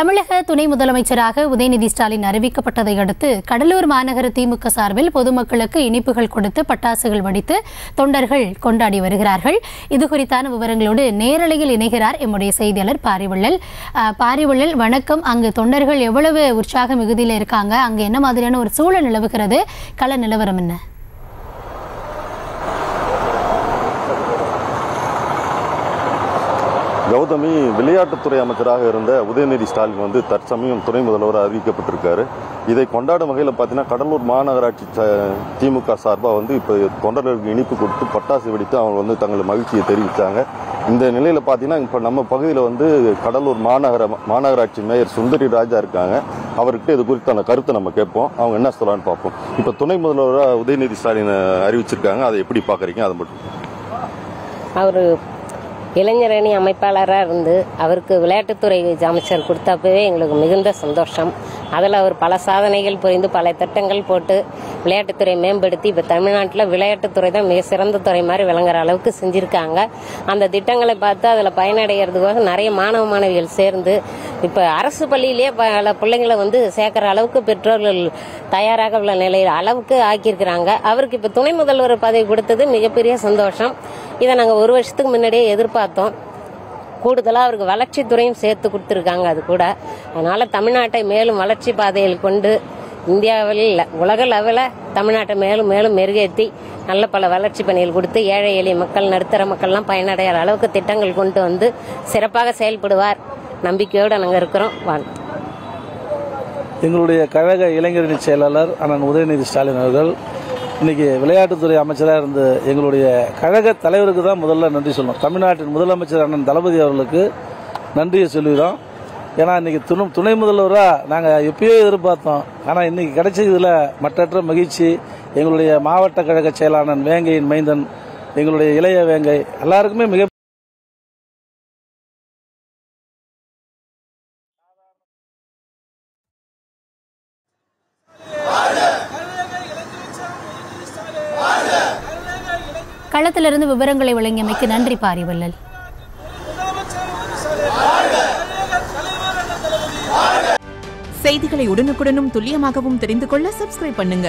தமிழக துணை முதலமைச்சராக உதயநிதி ஸ்டாலின் அறிவிக்கப்பட்டதை அடுத்து கடலூர் மாநகர திமுக சார்பில் பொதுமக்களுக்கு இனிப்புகள் கொடுத்து பட்டாசுகள் வடித்து தொண்டர்கள் கொண்டாடி வருகிறார்கள். இது குறித்தான விவரங்களோடு நேரலையில் இணைகிறார் எம்முடைய செய்தியாளர் பாரிவள்ளல். பாரிவள்ளல் வணக்கம். அங்கு தொண்டர்கள் எவ்வளவு உற்சாக மிகுதியில் இருக்காங்க? அங்கு என்ன மாதிரியான ஒரு சூழல் நிலவுகிறது? கள நிலவரம் என்ன? கௌதமி விளையாட்டுத்துறை அமைச்சராக இருந்த உதயநிதி ஸ்டாலின் வந்து தற்சமயம் துணை முதல்வராக அறிவிக்கப்பட்டிருக்காரு. இதை கொண்டாடும் வகையில் பார்த்தீங்கன்னா கடலூர் மாநகராட்சி ச- திமுக சார்பாக வந்து இப்போ தொண்டர்களுக்கு இனிப்பு கொடுத்து பட்டாசு வெடித்து அவங்க வந்து தங்கள் மகிழ்ச்சியை தெரிவித்தாங்க இந்த நிலையில் பார்த்தீங்கன்னா இப்போ நம்ம பகுதியில் வந்து கடலூர் மாநகர மாநகராட்சி மேயர் சுந்தரி ராஜா இருக்காங்க. அவர்கிட்ட இது குறித்தான கருத்தை நம்ம கேட்போம். அவங்க என்ன சொல்லலாம்னு பார்ப்போம். இப்போ துணை முதல்வராக உதயநிதி ஸ்டாலின் அறிவிச்சிருக்காங்க. அதை எப்படி பார்க்குறீங்க அதை மட்டும். அவர் இளைஞரணி அமைப்பாளராக இருந்து அவருக்கு விளையாட்டுத்துறை அமைச்சர் கொடுத்தப்பவே எங்களுக்கு மிகுந்த சந்தோஷம். அதில் அவர் பல சாதனைகள் புரிந்து பல திட்டங்கள் போட்டு விளையாட்டுத்துறை மேம்படுத்தி இப்போ தமிழ்நாட்டில் விளையாட்டுத்துறை தான் மிக சிறந்த துறை மாதிரி விளங்குற அளவுக்கு செஞ்சுருக்காங்க. அந்த திட்டங்களை பார்த்து அதில் பயனடைகிறதுக்காக நிறைய மாணவ மாணவிகள் சேர்ந்து இப்போ அரசு பள்ளியிலேயே பல பிள்ளைங்களை வந்து சேர்க்குற அளவுக்கு பெற்றோர்கள் தயாராக உள்ள நிலையில் அளவுக்கு ஆக்கியிருக்கிறாங்க. அவருக்கு இப்போ துணை முதல்வர் பதவி கொடுத்தது மிகப்பெரிய சந்தோஷம். இதை நாங்கள் ஒரு வருஷத்துக்கு முன்னாடியே எதிர்பார்த்தோம். கூடுதலாக அவருக்கு வளர்ச்சித்துறையும் சேர்த்து கொடுத்துருக்காங்க அது கூட. அதனால் தமிழ்நாட்டை மேலும் வளர்ச்சி பாதையில் கொண்டு இந்தியாவில் இல்லை உலக லெவலில் தமிழ்நாட்டை மேலும் மேலும் மெருகேற்றி நல்ல பல வளர்ச்சி பணிகள் கொடுத்து ஏழை எளிய மக்கள் நடுத்தர மக்கள்லாம் பயனடைகிற அளவுக்கு திட்டங்கள் கொண்டு வந்து சிறப்பாக செயல்படுவார். நம்பிக்கையோடு நாங்கள் இருக்கிறோம். வாழ்த்து எங்களுடைய கழக இளைஞரணி செயலாளர் அண்ணன் உதயநிதி ஸ்டாலின் அவர்கள் இன்னைக்கு விளையாட்டுத்துறை அமைச்சராக இருந்து எங்களுடைய கழக தலைவருக்கு தான் முதல்ல நன்றி சொல்லணும். தமிழ்நாட்டின் முதலமைச்சர் அண்ணன் தளபதி அவர்களுக்கு நன்றியை சொல்லிடுறோம். ஏன்னா இன்னைக்கு துணை துணை முதல்வராக நாங்கள் எப்பயோ எதிர்பார்த்தோம். ஆனால் இன்னைக்கு இதில் மற்றற்ற மகிழ்ச்சி எங்களுடைய மாவட்ட கழக செயலாளன் வேங்கையின் மைந்தன் எங்களுடைய இளைய வேங்கை எல்லாருக்குமே மிக களத்திலிருந்து விவரங்களை வழங்கியமைக்கு நன்றி பாரிவல்லல். செய்திகளை உடனுக்குடனும் துல்லியமாகவும் தெரிந்து கொள்ள சப்ஸ்கிரைப் பண்ணுங்க.